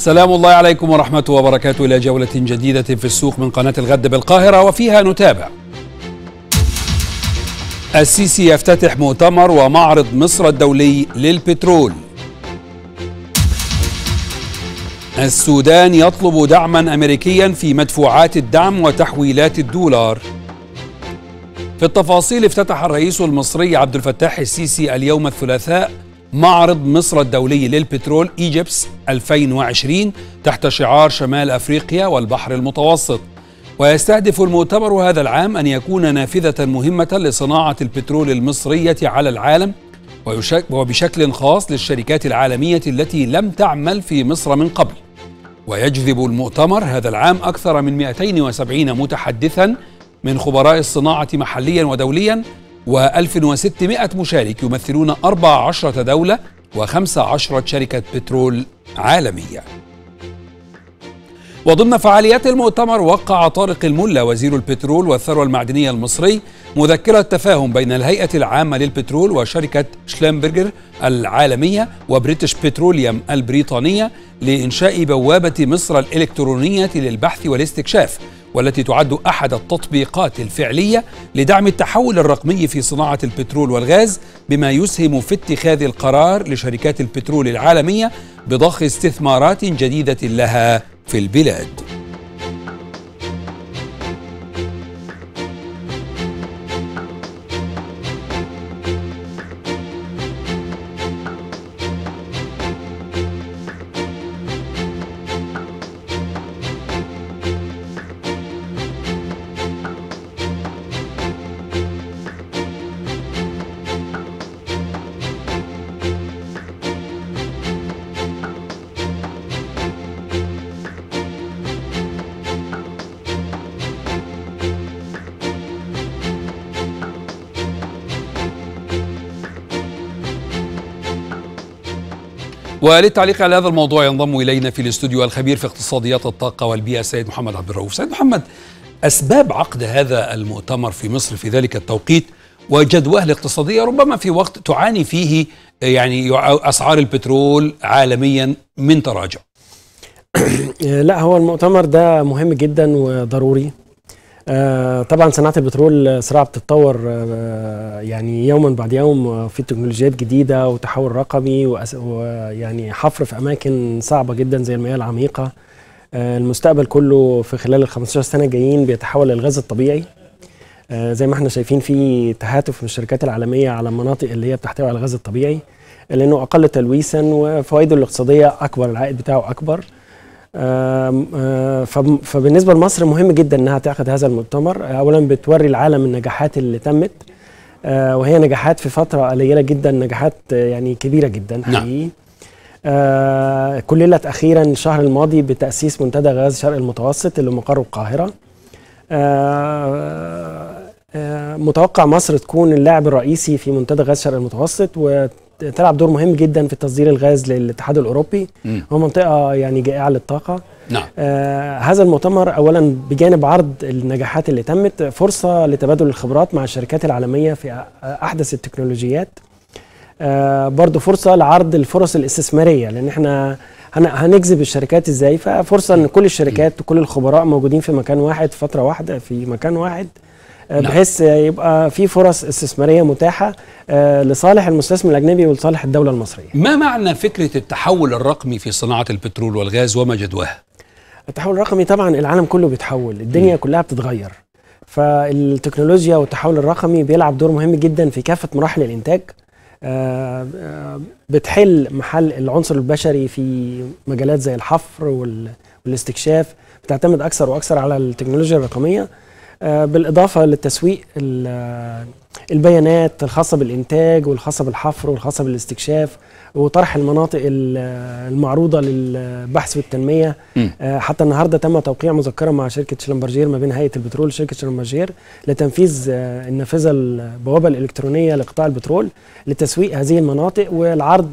سلام الله عليكم ورحمة وبركاته. إلى جولة جديدة في السوق من قناة الغد بالقاهرة وفيها نتابع. السيسي يفتتح مؤتمر ومعرض مصر الدولي للبترول. السودان يطلب دعما أمريكيا في مدفوعات الدعم وتحويلات الدولار. في التفاصيل افتتح الرئيس المصري عبد الفتاح السيسي اليوم الثلاثاء معرض مصر الدولي للبترول ايجيبس 2020 تحت شعار شمال أفريقيا والبحر المتوسط. ويستهدف المؤتمر هذا العام أن يكون نافذة مهمة لصناعة البترول المصرية على العالم وبشكل خاص للشركات العالمية التي لم تعمل في مصر من قبل. ويجذب المؤتمر هذا العام أكثر من 270 متحدثا من خبراء الصناعة محليا ودوليا و1600 مشارك يمثلون 14 دولة و15 شركة بترول عالمية. وضمن فعاليات المؤتمر وقع طارق الملا وزير البترول والثروة المعدنية المصري مذكرة تفاهم بين الهيئة العامة للبترول وشركة شلمبرجر العالمية وبريتش بتروليوم البريطانية لإنشاء بوابة مصر الإلكترونية للبحث والاستكشاف. والتي تعد أحد التطبيقات الفعلية لدعم التحول الرقمي في صناعة البترول والغاز بما يسهم في اتخاذ القرار لشركات البترول العالمية بضخ استثمارات جديدة لها في البلاد. وللتعليق على هذا الموضوع ينضم إلينا في الاستوديو الخبير في اقتصاديات الطاقة والبيئة السيد محمد عبد الرؤوف. سيد محمد أسباب عقد هذا المؤتمر في مصر في ذلك التوقيت وجدواه الاقتصادية ربما في وقت تعاني فيه يعني أسعار البترول عالميا من تراجع. لا هو المؤتمر ده مهم جدا وضروري طبعا صناعة البترول صراع بتتطور آه يعني يوما بعد يوم في تكنولوجيات جديدة وتحول رقمي ويعني حفر في أماكن صعبة جدا زي المياه العميقة. آه المستقبل كله في خلال ال 15 سنة الجايين بيتحول للغاز الطبيعي. زي ما إحنا شايفين في تهاتف من الشركات العالمية على المناطق اللي هي بتحتوي على الغاز الطبيعي لأنه أقل تلويثا وفوائده الاقتصادية أكبر العائد بتاعه أكبر. فبالنسبة لمصر مهم جدا إنها تعقد هذا المؤتمر. اولا بتوري العالم النجاحات اللي تمت وهي نجاحات في فترة قليلة جدا نجاحات يعني كبيرة جدا حقيقي. نعم. كللت أخيرا الشهر الماضي بتأسيس منتدى غاز شرق المتوسط اللي مقره القاهرة. متوقع مصر تكون اللاعب الرئيسي في منتدى غاز شرق المتوسط وتلعب دور مهم جدا في تصدير الغاز للاتحاد الأوروبي. م. هو منطقة يعني جائعة للطاقة. نعم. آه هذا المؤتمر اولا بجانب عرض النجاحات اللي تمت فرصة لتبادل الخبرات مع الشركات العالمية في أحدث التكنولوجيات. آه برضو فرصة لعرض الفرص الاستثمارية لأن إحنا هنجذب الشركات إزاي؟ ففرصة إن كل الشركات وكل الخبراء موجودين في مكان واحد فترة واحدة في مكان واحد. بحيث يبقى في فرص استثمارية متاحة لصالح المستثمر الأجنبي ولصالح الدولة المصرية. ما معنى فكرة التحول الرقمي في صناعة البترول والغاز وما جدواها؟ التحول الرقمي طبعا العالم كله بيتحول، الدنيا م. كلها بتتغير. فالتكنولوجيا والتحول الرقمي بيلعب دور مهم جدا في كافة مراحل الإنتاج. بتحل محل العنصر البشري في مجالات زي الحفر والاستكشاف بتعتمد أكثر وأكثر على التكنولوجيا الرقمية بالإضافة للتسويق البيانات الخاصة بالإنتاج والخاصة بالحفر والخاصة بالاستكشاف. وطرح المناطق المعروضة للبحث والتنمية م. حتى النهاردة تم توقيع مذكرة مع شركة شلمبرجير ما بين هيئة البترول وشركة شلمبرجير لتنفيذ النافذة البوابة الإلكترونية لقطاع البترول لتسويق هذه المناطق والعرض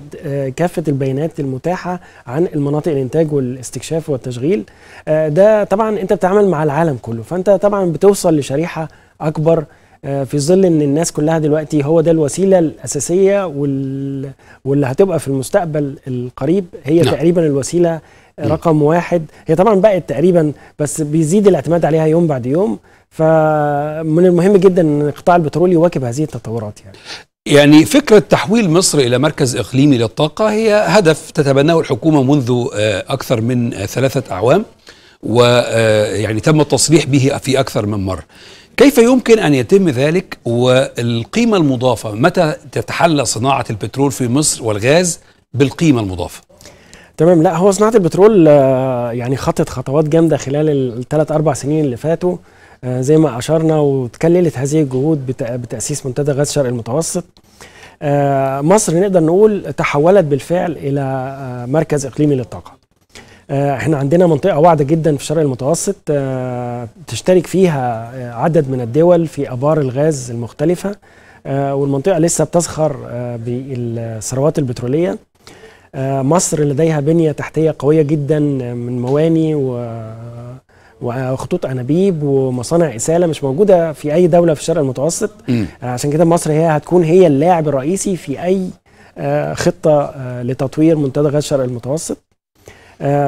كافة البيانات المتاحة عن المناطق الإنتاج والاستكشاف والتشغيل ده طبعا أنت بتتعامل مع العالم كله فأنت طبعا بتوصل لشريحة أكبر آه، في ظل إن الناس كلها دلوقتي هو ده الوسيلة الأساسية وال... واللي هتبقى في المستقبل القريب هي نعم. تقريبا الوسيلة مم. رقم واحد هي طبعا بقت تقريبا بس بيزيد الاعتماد عليها يوم بعد يوم فمن المهم جدا إن القطاع البترولي يواكب هذه التطورات يعني يعني فكرة تحويل مصر إلى مركز إقليمي للطاقة هي هدف تتبناه الحكومة منذ آه، أكثر من آه، ثلاثة أعوام ويعني تم التصريح به في أكثر من مرة كيف يمكن أن يتم ذلك والقيمة المضافة؟ متى تتحلى صناعة البترول في مصر والغاز بالقيمة المضافة؟ تمام لا هو صناعة البترول آه، يعني خطت خطوات جامدة خلال الثلاث أربع سنين اللي فاتوا. آه، زي ما أشرنا وتكللت هذه الجهود بت- بتأسيس منتدى غاز شرق المتوسط. آه، مصر نقدر نقول تحولت بالفعل آه، مركز إقليمي للطاقة. آه، إحنا عندنا منطقة واعدة جدا في الشرق المتوسط آه، تشترك فيها آه، عدد من الدول في آبار الغاز المختلفة آه، والمنطقة لسه بتزخر آه، بالثروات البترولية. آه، مصر لديها بنية تحتية قوية جدا من مواني و وخطوط أنابيب ومصانع إسالة مش موجودة في أي دولة في الشرق المتوسط. آه، عشان كده مصر هي هتكون هي اللاعب الرئيسي في أي آه، خطة آه، لتطوير منتدى غاز الشرق المتوسط. آه،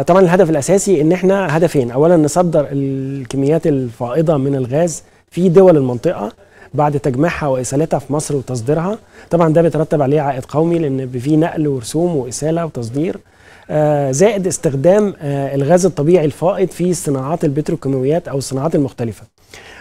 طبعا الهدف الأساسي إن إحنا هدفين. اولا نصدر الكميات الفائضة من الغاز في دول المنطقة بعد تجميعها وإسالتها في مصر وتصديرها. طبعا ده بيترتب عليه عائد قومي لأن في نقل ورسوم وإسالة وتصدير. آه، زائد استخدام آه، الغاز الطبيعي الفائض في صناعات البتروكيماويات أو الصناعات المختلفة.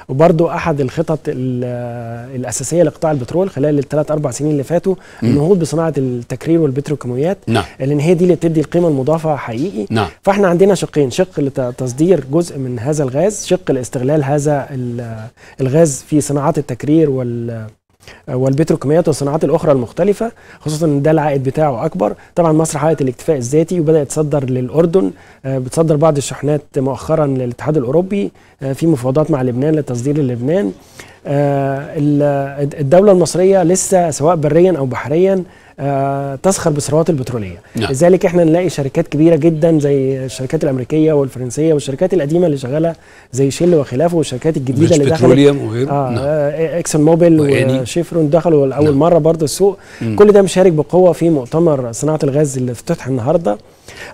وبرضو أحد الخطط ال- آه، الأساسية لقطاع البترول خلال الثلاث أربع سنين اللي فاتوا. النهوض بصناعة التكرير والبتروكيماويات. نعم. لأن هي دي اللي بتدي القيمة المضافة حقيقي. نعم. فإحنا عندنا شقين شق لتصدير جزء من هذا الغاز شق لاستغلال هذا ال- الغاز في صناعات التكرير وال والبتروكيماويات والصناعات الأخرى المختلفة خصوصا إن ده العائد بتاعه أكبر. طبعا مصر حققت الاكتفاء الذاتي وبدات تصدر للأردن آه، بتصدر بعض الشحنات مؤخرا للاتحاد الأوروبي آه، في مفاوضات مع لبنان لتصدير للبنان. آه، ال- الدولة المصرية لسه سواء بريا أو بحريا تسخر بالثروات البترولية نعم. لذلك إحنا نلاقي شركات كبيرة جدا زي الشركات الأمريكية والفرنسية والشركات القديمة اللي شغالة زي شيل وخلافه والشركات الجديدة اللي دخلت بتروليوم وغيره آه نعم. آه إكسون موبيل. وشيفرون دخلوا لأول نعم. مرة برضه السوق مم. كل ده مشارك بقوة في مؤتمر صناعة الغاز اللي افتتح النهارده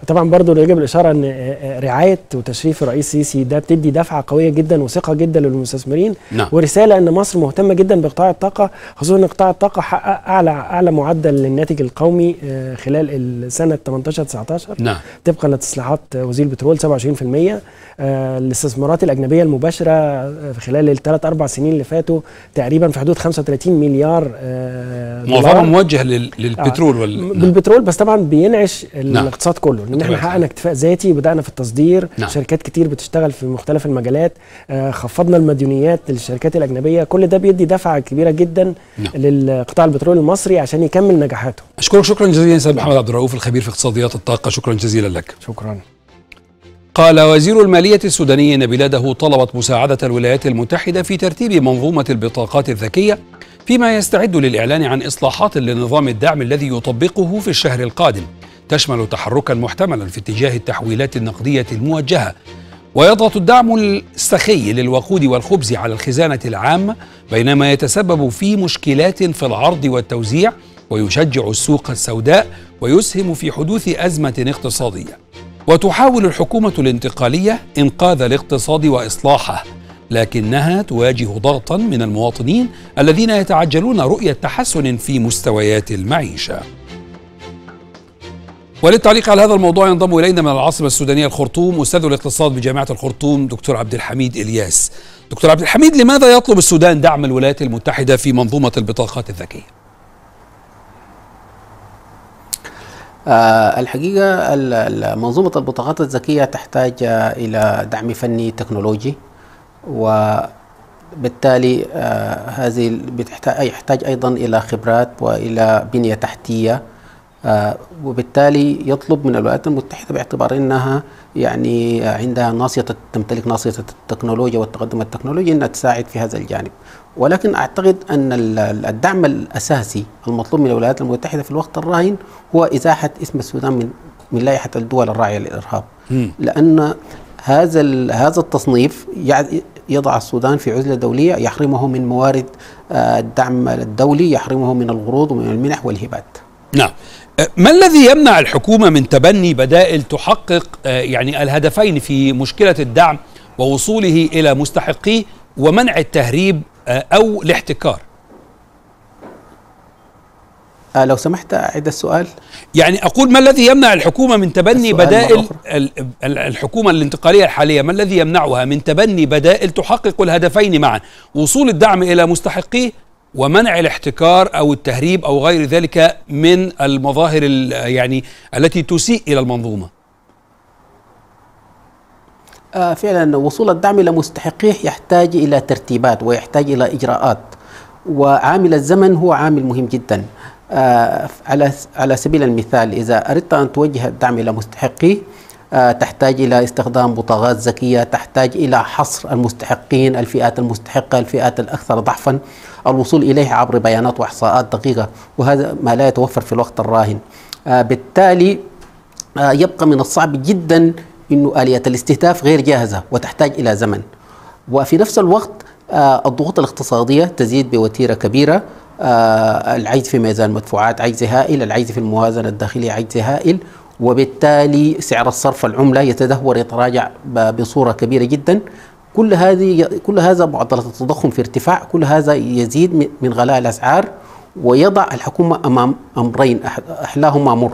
طبعا برضه يجب الإشارة إن آه، آه، رعاية وتشريف الرئيس السيسي ده بتدي دفعة قوية جدا وثقة جدا للمستثمرين نعم. ورسالة إن مصر مهتمة جدا بقطاع الطاقة خصوصا إن قطاع الطاقة حقق أعلى أعلى معدل للناتج القومي آه، خلال السنة 18 19 نعم. طبقا لتصريحات وزير البترول 27% آه، الاستثمارات الأجنبية المباشرة في خلال الثلاث أربع سنين اللي فاتوا تقريبا في حدود 35 مليار معظمها دولار. موجه لل- للبترول وال... نعم. بالبترول بس طبعا بينعش نعم. الاقتصاد كله. لأن إحنا بطبيعة حققنا اكتفاء ذاتي بدانا في التصدير. نعم. شركات كتير بتشتغل في مختلف المجالات. آه، خفضنا المديونيات للشركات الأجنبية. كل ده بيدي دفعة كبيرة جدا نعم. للقطاع البترول المصري عشان يكمل نجاحاته. أشكرك. شكرا جزيلا سيد محمد عبد الرؤوف الخبير في اقتصاديات الطاقة. شكرا جزيلا لك. شكرا. قال وزير المالية السوداني أن بلاده طلبت مساعدة الولايات المتحدة في ترتيب منظومة البطاقات الذكية فيما يستعد للإعلان عن إصلاحات لنظام الدعم الذي يطبقه في الشهر القادم. تشمل تحركا محتملا في اتجاه التحويلات النقدية الموجهة ويضغط الدعم السخي للوقود والخبز على الخزانة العامة بينما يتسبب في مشكلات في العرض والتوزيع ويشجع السوق السوداء ويسهم في حدوث أزمة اقتصادية. وتحاول الحكومة الانتقالية إنقاذ الاقتصاد وإصلاحه لكنها تواجه ضغطا من المواطنين الذين يتعجلون رؤية تحسن في مستويات المعيشة. وللتعليق على هذا الموضوع ينضم إلينا من العاصمة السودانية الخرطوم أستاذ الاقتصاد بجامعة الخرطوم دكتور عبد الحميد إلياس دكتور عبد الحميد لماذا يطلب السودان دعم الولايات المتحدة في منظومة البطاقات الذكية؟ آه، الحقيقة ال- ال- منظومة البطاقات الذكية تحتاج إلى دعم فني تكنولوجي وبالتالي آه، هذه يحتاج أيضا إلى خبرات وإلى بنية تحتية آه، وبالتالي يطلب من الولايات المتحدة باعتبار أنها يعني عندها ناصية تمتلك ناصية التكنولوجيا والتقدم التكنولوجي أنها تساعد في هذا الجانب. ولكن ال- ال- الدعم الأساسي المطلوب من الولايات المتحدة في الوقت الراهن هو إزاحة اسم السودان من من لائحة الدول الراعية للإرهاب. مم. لأن هذا هذا التصنيف يضع السودان في عزلة دولية يحرمه من موارد آه، الدعم الدولي يحرمه من القروض ومن المنح والهبات. نعم. ما الذي يمنع الحكومة من تبني بدائل تحقق آه، يعني الهدفين في مشكلة الدعم ووصوله إلى مستحقيه ومنع التهريب آه، أو الاحتكار؟ آه لو سمحت أعيد السؤال. يعني أقول ما الذي يمنع الحكومة من تبني بدائل الحكومة الانتقالية الحالية ما الذي يمنعها من تبني بدائل تحقق الهدفين معا؟ وصول الدعم إلى مستحقيه ومنع الاحتكار أو التهريب أو غير ذلك من المظاهر ال- يعني التي تسيء إلى المنظومة. آه فعلا وصول الدعم إلى مستحقيه يحتاج إلى ترتيبات ويحتاج إلى إجراءات وعامل الزمن هو عامل مهم جدا. آه على على سبيل المثال إذا أردت أن توجه الدعم إلى مستحقيه تحتاج إلى استخدام بطاقات ذكية تحتاج إلى حصر المستحقين الفئات المستحقة الفئات الأكثر ضعفا الوصول إليه عبر بيانات وإحصاءات دقيقة وهذا ما لا يتوفر في الوقت الراهن. آه بالتالي آه، يبقى من الصعب جدا إنه آلية الاستهداف غير جاهزة وتحتاج إلى زمن. وفي نفس الوقت آه، الضغوط الاقتصادية تزيد بوتيرة كبيرة. آه، العجز في ميزان المدفوعات عجز هائل العجز في الموازنة الداخلية عجز هائل. وبالتالي سعر الصرف العملة يتدهور يتراجع بصورة كبيرة جدا. كل هذه كل هذا معدلات التضخم في ارتفاع كل هذا يزيد من- غلاء الأسعار ويضع الحكومة أمام أمرين أحلاهما مر.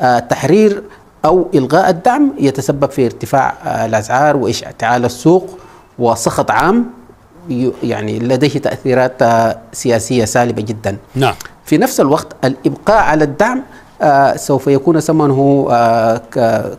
آه، تحرير أو إلغاء الدعم يتسبب في ارتفاع آه، الأسعار واشتعال السوق وسخط عام يعني لديه تأثيرات آه، سياسية سالبة جدا. نعم. في نفس الوقت الإبقاء على الدعم سوف يكون ثمنه آه،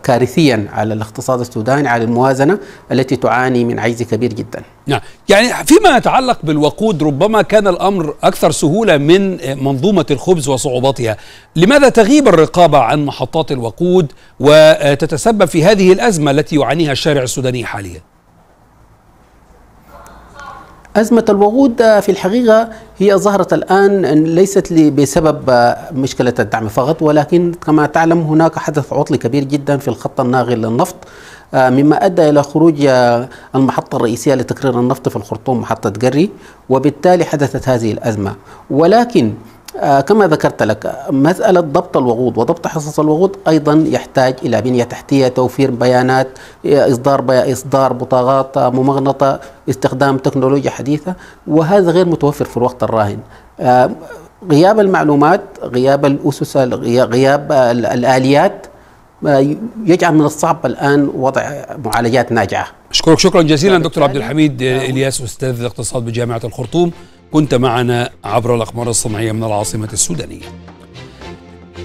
كارثيا على الاقتصاد السوداني على الموازنة التي تعاني من عجز كبير جدا. نعم. يعني فيما يتعلق بالوقود ربما كان الأمر أكثر سهولة من منظومة الخبز وصعوباتها لماذا تغيب الرقابة عن محطات الوقود وتتسبب في هذه الأزمة التي يعانيها الشارع السوداني حاليا؟ أزمة الوقود في الحقيقة هي ظهرت الآن ليست لي بسبب مشكلة الدعم فقط ولكن كما تعلم هناك حدث عطل كبير جدا في الخط الناقل للنفط آه، مما أدى إلى خروج المحطة الرئيسية لتكرير النفط في الخرطوم محطة قري وبالتالي حدثت هذه الأزمة. ولكن كما ذكرت لك آه، مسألة ضبط الوقود وضبط حصص الوقود أيضا يحتاج إلى بنية تحتية توفير بيانات آه، إصدار بي... إصدار بطاقات آه، ممغنطة استخدام تكنولوجيا حديثة وهذا غير متوفر في الوقت الراهن. آه، غياب المعلومات غياب الأسس غي- غياب آه، ال- الآليات آه، يجعل من الصعب الآن وضع معالجات ناجعة. أشكرك. شكرا جزيلا دكتور عبد الحميد إلياس أستاذ الاقتصاد بجامعة الخرطوم. كنت معنا عبر الأقمار الصناعية من العاصمة السودانية.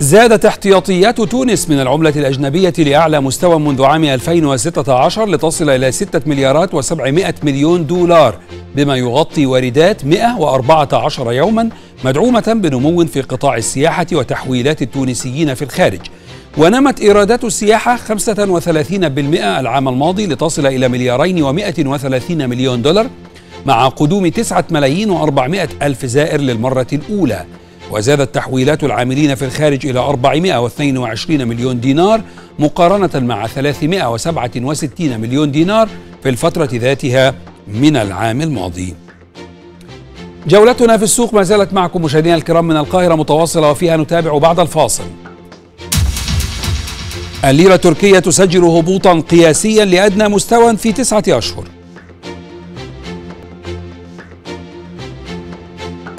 زادت احتياطيات تونس من العملة الأجنبية لأعلى مستوى منذ عام 2016 لتصل إلى 6 مليارات و700 مليون دولار بما يغطي واردات 114 يوما مدعومة بنمو في قطاع السياحة وتحويلات التونسيين في الخارج. ونمت إيرادات السياحة 35% العام الماضي لتصل إلى مليارين و130 مليون دولار مع قدوم 9 ملايين و400 ألف زائر للمرة الأولى. وزادت تحويلات العاملين في الخارج إلى 422 مليون دينار مقارنة مع 367 مليون دينار في الفترة ذاتها من العام الماضي. جولتنا في السوق ما زالت معكم مشاهدينا الكرام من القاهرة متواصلة وفيها نتابع بعد الفاصل. الليرة التركية تسجل هبوطا قياسيا لأدنى مستوى في تسعة أشهر.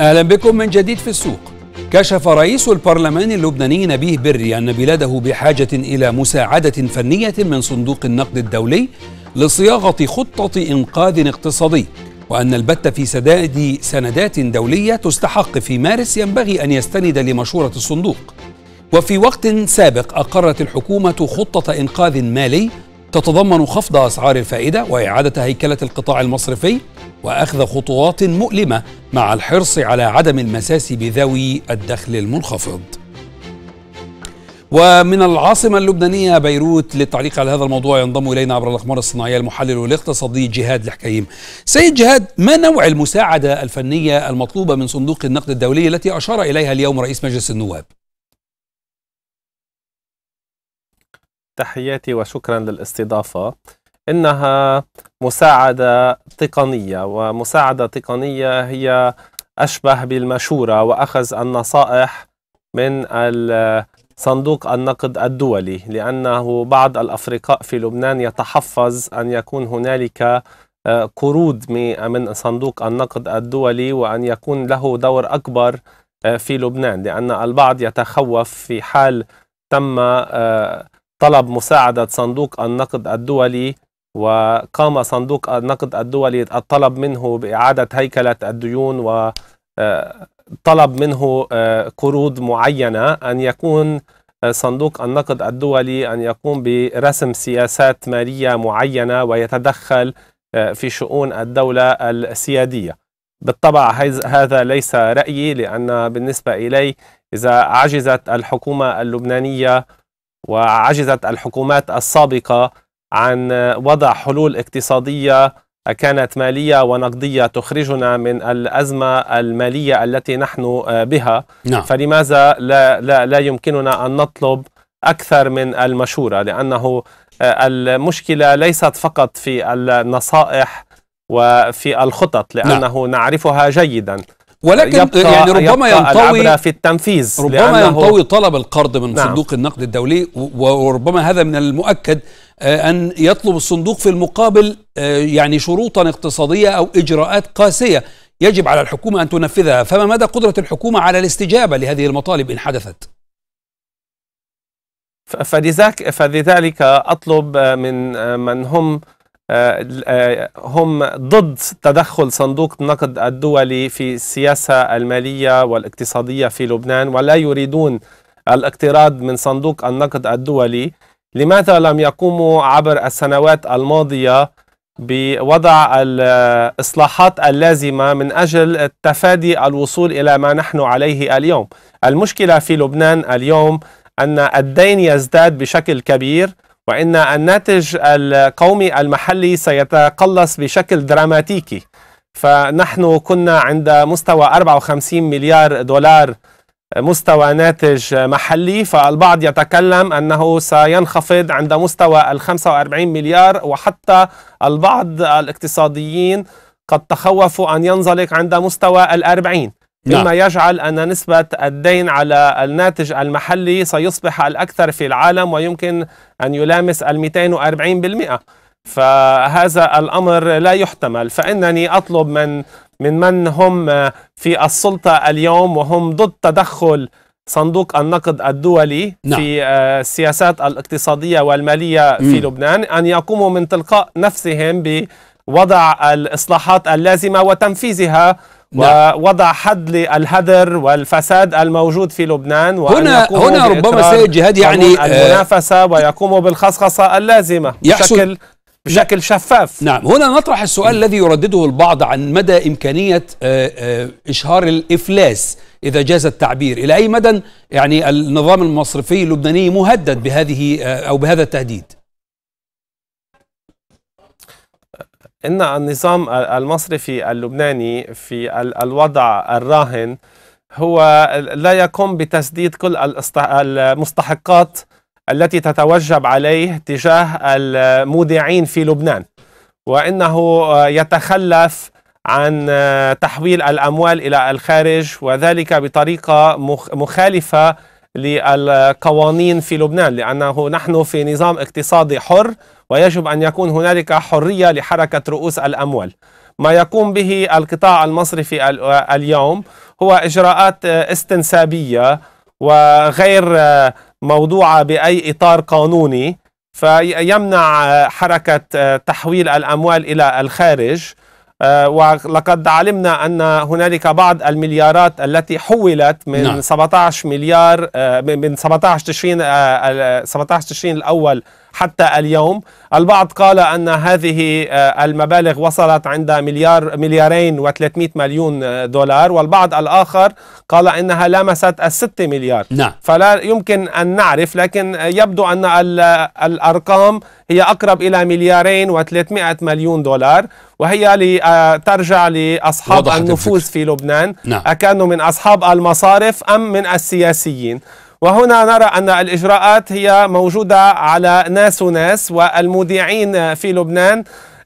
أهلا بكم من جديد في السوق. كشف رئيس البرلمان اللبناني نبيه بري أن بلاده بحاجة إلى مساعدة فنية من صندوق النقد الدولي لصياغة خطة إنقاذ اقتصادي وأن البت في سداد سندات دولية تستحق في مارس ينبغي أن يستند لمشورة الصندوق. وفي وقت سابق أقرت الحكومة خطة إنقاذ مالي تتضمن خفض أسعار الفائدة وإعادة هيكلة القطاع المصرفي وأخذ خطوات مؤلمة مع الحرص على عدم المساس بذوي الدخل المنخفض. ومن العاصمة اللبنانية بيروت للتعليق على هذا الموضوع ينضم إلينا عبر الأقمار الصناعية المحلل الاقتصادي جهاد الحكيم. سيد جهاد ما نوع المساعدة الفنية المطلوبة من صندوق النقد الدولي التي أشار إليها اليوم رئيس مجلس النواب؟ تحياتي وشكرا للاستضافة. إنها مساعدة تقنية ومساعدة تقنية هي أشبه بالمشورة وأخذ النصائح من صندوق النقد الدولي لأنه بعض الأفرقاء في لبنان يتحفظ أن يكون هنالك آه، قروض من صندوق النقد الدولي وأن يكون له دور أكبر آه، في لبنان لأن البعض يتخوف في حال تم آه، طلب مساعدة صندوق النقد الدولي وقام صندوق النقد الدولي الطلب منه بإعادة هيكلة الديون وطلب منه قروض معينة أن يكون صندوق النقد الدولي أن يقوم برسم سياسات مالية معينة ويتدخل آه، في شؤون الدولة السيادية. بالطبع هذا ليس رأيي لأن بالنسبة إلي إذا عجزت الحكومة اللبنانية وعجزت الحكومات السابقة عن وضع حلول اقتصادية كانت مالية ونقدية تخرجنا من الأزمة المالية التي نحن آه، بها نعم. فلماذا لا, لا, لا يمكننا أن نطلب أكثر من المشورة لأنه آه، المشكلة ليست فقط في النصائح وفي الخطط نعم. لأنه نعم. نعرفها جيدا ولكن يبقى يعني ربما ينطوي في التنفيذ ربما ينطوي طلب القرض من نعم. صندوق النقد الدولي وربما هذا من المؤكد آه، أن يطلب الصندوق في المقابل آه، يعني شروطا اقتصادية أو إجراءات قاسية يجب على الحكومة أن تنفذها فما مدى قدرة الحكومة على الاستجابة لهذه المطالب إن حدثت؟ فلذلك فلذلك أطلب من من هم هم ضد تدخل صندوق النقد الدولي في السياسة المالية والاقتصادية في لبنان ولا يريدون الاقتراض من صندوق النقد الدولي. لماذا لم يقوموا عبر السنوات الماضية بوضع الإصلاحات اللازمة من أجل تفادي الوصول إلى ما نحن عليه اليوم؟ المشكلة في لبنان اليوم أن الدين يزداد بشكل كبير وأن الناتج القومي المحلي سيتقلص بشكل دراماتيكي. فنحن كنا عند مستوى 54 مليار دولار مستوى ناتج محلي فالبعض يتكلم أنه سينخفض عند مستوى ال 45 مليار وحتى البعض الاقتصاديين قد تخوفوا أن ينزلق عند مستوى ال 40 مما نعم. يجعل أن نسبة الدين على الناتج المحلي سيصبح الأكثر في العالم ويمكن أن يلامس ال 240% فهذا الأمر لا يحتمل فإنني أطلب من من من هم في السلطة اليوم وهم ضد تدخل صندوق النقد الدولي نعم. في آه، السياسات الاقتصادية والمالية في م. لبنان أن يقوموا من تلقاء نفسهم بوضع الإصلاحات اللازمة وتنفيذها نعم. ووضع حد للهدر والفساد الموجود في لبنان هنا هنا ربما سيد جهاد يعني آه، المنافسة ويقوموا بالخصخصة اللازمة بشكل بشكل شفاف. نعم. هنا نطرح السؤال الذي يردده البعض عن مدى إمكانية آه، آه، إشهار الإفلاس إذا جاز التعبير. إلى أي مدى يعني النظام المصرفي اللبناني مهدد بهذه أو بهذا التهديد؟ إن النظام المصرفي اللبناني في الوضع الراهن هو لا يقوم بتسديد كل المستحقات التي تتوجب عليه تجاه المودعين في لبنان. وإنه يتخلف عن تحويل الأموال إلى الخارج وذلك بطريقة مخالفة للقوانين في لبنان لأنه نحن في نظام اقتصادي حر ويجب أن يكون هنالك حرية لحركة رؤوس الأموال ما يقوم به القطاع المصرفي اليوم هو إجراءات استنسابية وغير موضوعة بأي إطار قانوني فيمنع حركة تحويل الأموال إلى الخارج ولقد علمنا أن هنالك بعض المليارات التي حولت من نعم. 17 مليار من 17 تشرين 17 تشرين الأول حتى اليوم. البعض قال أن هذه آه، المبالغ وصلت عند مليار مليارين و300 مليون دولار والبعض الآخر قال إنها لمست الستة مليار. نعم. فلا يمكن أن نعرف لكن يبدو أن الأرقام هي أقرب إلى مليارين و300 مليون دولار وهي آه، ترجع لأصحاب النفوذ في لبنان. نعم. أكانوا من أصحاب المصارف أم من السياسيين؟ وهنا نرى أن الإجراءات هي موجودة على ناس وناس والمذيعين في لبنان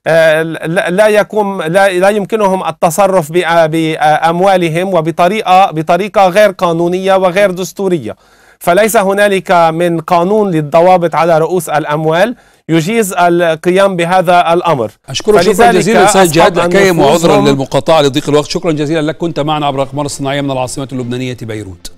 آه، لا يكون لا, لا يمكنهم التصرف بأموالهم وبطريقه بطريقة غير قانونية وغير دستورية. فليس هنالك من قانون للضوابط على رؤوس الأموال يجيز القيام بهذا الأمر. أشكرك شكرا جزيلا أستاذ جهاد حكايم وعذرا للمقاطعة لضيق الوقت. شكرا جزيلا لك. كنت معنا عبر الاقمار الصناعية من العاصمة اللبنانية بيروت.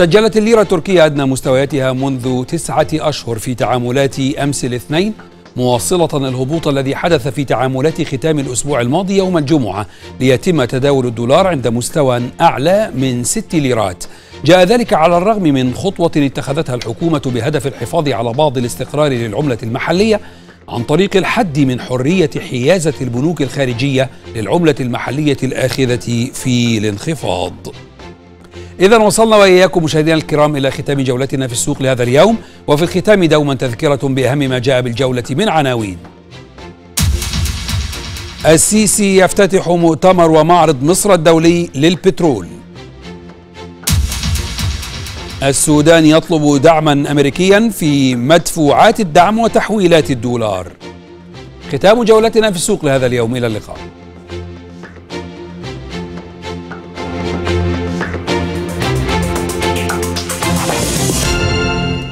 سجلت الليرة التركية أدنى مستوياتها منذ تسعة أشهر في تعاملات أمس الاثنين مواصلة الهبوط الذي حدث في تعاملات ختام الأسبوع الماضي يوم الجمعة ليتم تداول الدولار عند مستوى أعلى من ست ليرات. جاء ذلك على الرغم من خطوة اتخذتها الحكومة بهدف الحفاظ على بعض الاستقرار للعملة المحلية عن طريق الحد من حرية حيازة البنوك الخارجية للعملة المحلية الآخذة في الانخفاض. إذا وصلنا وإياكم مشاهدينا الكرام إلى ختام جولتنا في السوق لهذا اليوم وفي الختام دوما تذكرة بأهم ما جاء بالجولة من عناوين. السيسي يفتتح مؤتمر ومعرض مصر الدولي للبترول. السودان يطلب دعما امريكيا في مدفوعات الدعم وتحويلات الدولار. ختام جولتنا في السوق لهذا اليوم إلى اللقاء.